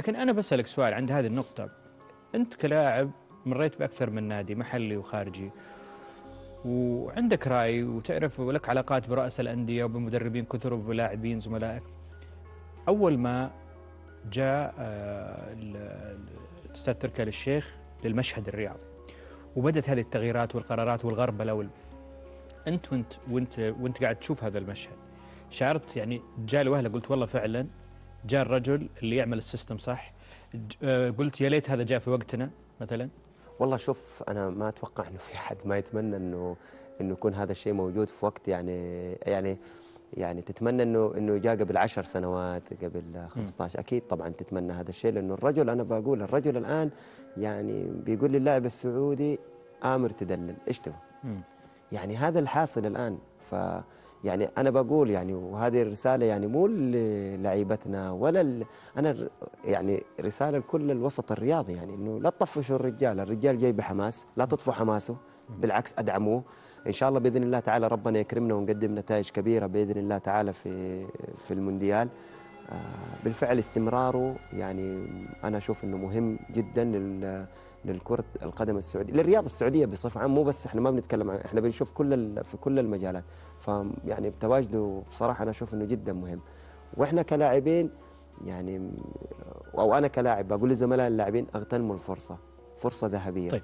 لكن أنا بسألك سؤال عند هذه النقطة. أنت كلاعب مريت بأكثر من نادي محلي وخارجي وعندك رأي وتعرف ولك علاقات برؤساء الأندية وبمدربين كثر وبلاعبين زملائك. أول ما جاء آه، الأستاذ تركي آل الشيخ للمشهد الرياضي وبدت هذه التغييرات والقرارات والغربله وال... أنت وأنت وأنت وأنت قاعد تشوف هذا المشهد. شعرت يعني جاء وهله قلت والله فعلا جاء الرجل اللي يعمل السيستم صح؟ آه، قلت يا ليت هذا جاء في وقتنا مثلا. والله شوف أنا ما أتوقع إنه في حد ما يتمنى إنه إنه يكون هذا الشيء موجود في وقت يعني يعني يعني تتمنى إنه إنه جاء قبل عشر سنوات قبل 15 أكيد طبعا تتمنى هذا الشيء لأنه الرجل أنا بقول الرجل الآن يعني بيقول للاعب السعودي آمر تدلل؟ مم. يعني هذا الحاصل الآن. ف يعني أنا بقول يعني وهذه الرسالة يعني مو للعيبتنا ولا ال... أنا يعني رسالة لكل الوسط الرياضي يعني إنه لا تطفشوا الرجال، الرجال جاي بحماس، لا تطفوا حماسه، بالعكس أدعموه، إن شاء الله بإذن الله تعالى ربنا يكرمنا ونقدم نتائج كبيرة بإذن الله تعالى في في المونديال. آه، بالفعل استمراره يعني أنا أشوف إنه مهم جدا للكرة القدم السعودية للرياضة السعودية بصفة عامة مو بس إحنا ما بنتكلم عن إحنا بنشوف كل في كل المجالات. فيعني بتواجده بصراحة أنا أشوف إنه جدا مهم. وإحنا كلاعبين يعني أو أنا كلاعب بقول لزملاء اللاعبين أغتنموا الفرصة فرصة ذهبية. طيب.